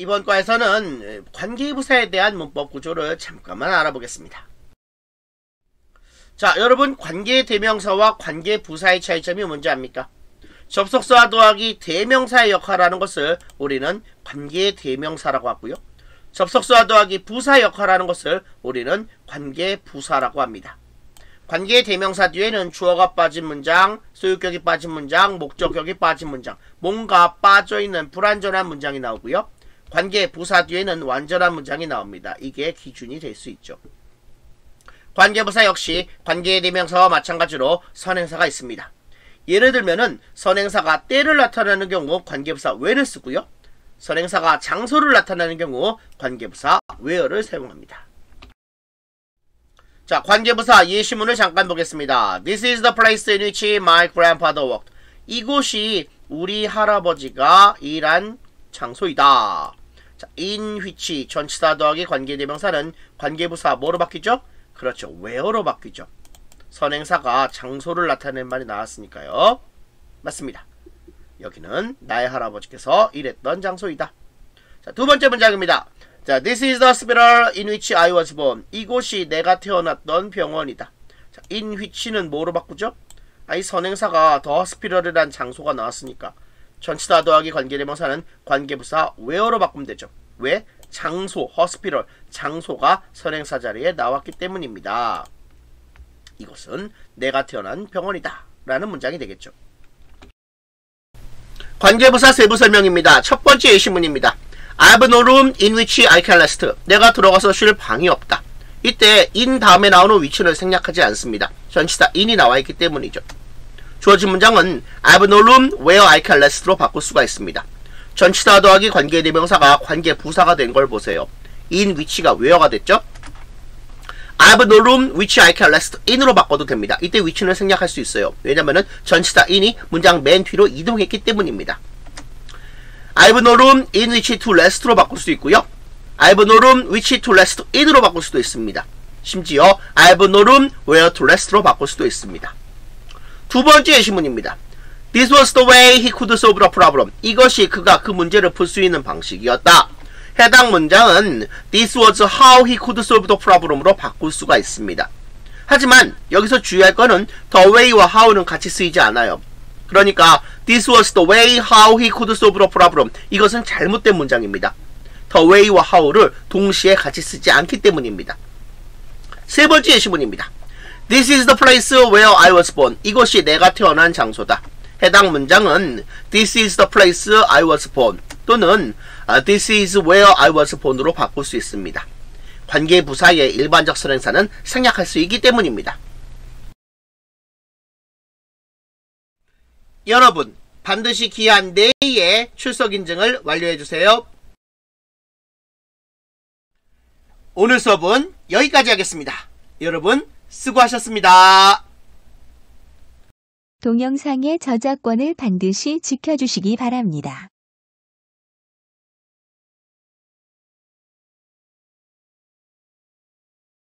이번 과에서는 관계부사에 대한 문법 구조를 잠깐만 알아보겠습니다. 자, 여러분 관계대명사와 관계부사의 차이점이 뭔지 압니까? 접속사와 더하기 대명사의 역할을 하는 것을 우리는 관계대명사라고 하고요. 접속사와 더하기 부사 역할을 하는 것을 우리는 관계부사라고 합니다. 관계대명사 뒤에는 주어가 빠진 문장, 소유격이 빠진 문장, 목적격이 빠진 문장, 뭔가 빠져있는 불완전한 문장이 나오고요. 관계 부사 뒤에는 완전한 문장이 나옵니다. 이게 기준이 될 수 있죠. 관계부사 역시 관계대명사와 마찬가지로 선행사가 있습니다. 예를 들면은 선행사가 때를 나타내는 경우 관계부사 when을 쓰고요. 선행사가 장소를 나타내는 경우 관계부사 where를 사용합니다. 자, 관계부사 예시문을 잠깐 보겠습니다. This is the place in which my grandfather worked. 이곳이 우리 할아버지가 일한 장소이다. 자, in which 전치사 더하기 관계대명사는 관계부사 뭐로 바뀌죠? 그렇죠. where로 바뀌죠. 선행사가 장소를 나타낸 말이 나왔으니까요. 맞습니다. 여기는 나의 할아버지께서 일했던 장소이다. 자, 두 번째 문장입니다. 자, this is the hospital in which I was born. 이곳이 내가 태어났던 병원이다. 자, in which는 뭐로 바꾸죠? 아, 이 선행사가 the hospital이란 장소가 나왔으니까 전치사 더하기 관계대명사는 관계부사 where로 바꾸면 되죠. 왜? 장소, hospital, 장소가 선행사 자리에 나왔기 때문입니다. 이것은 내가 태어난 병원이다. 라는 문장이 되겠죠. 관계부사 세부 설명입니다. 첫 번째 예시문입니다. I've no room in which I can rest. 내가 들어가서 쉴 방이 없다. 이때 in 다음에 나오는 위치를 생략하지 않습니다. 전치사 in이 나와 있기 때문이죠. 주어진 문장은 I've no room where I can rest로 바꿀 수가 있습니다. 전치사 더하기 관계 대명사가 관계 부사가 된 걸 보세요. in which가 where가 됐죠? I have no room which I can rest in으로 바꿔도 됩니다. 이때 위치는 생략할 수 있어요. 왜냐면은 전치사 in이 문장 맨 뒤로 이동했기 때문입니다. I have no room in which to rest로 바꿀 수 있고요. I have no room which to rest in으로 바꿀 수도 있습니다. 심지어 I have no room where to rest로 바꿀 수도 있습니다. 두 번째 예시문입니다. This was the way he could solve the problem. 이것이 그가 그 문제를 풀 수 있는 방식이었다. 해당 문장은 This was how he could solve the problem으로 바꿀 수가 있습니다. 하지만 여기서 주의할 것은 the way와 how는 같이 쓰이지 않아요. 그러니까 This was the way how he could solve the problem. 이것은 잘못된 문장입니다. the way와 how를 동시에 같이 쓰지 않기 때문입니다. 세 번째 예시문입니다. This is the place where I was born. 이것이 내가 태어난 장소다. 해당 문장은 This is the place I was born 또는 This is where I was born으로 바꿀 수 있습니다. 관계 부사의 일반적 선행사는 생략할 수 있기 때문입니다. 여러분, 반드시 기한 내에 출석 인증을 완료해 주세요. 오늘 수업은 여기까지 하겠습니다. 여러분, 수고하셨습니다. 동영상의 저작권을 반드시 지켜주시기 바랍니다.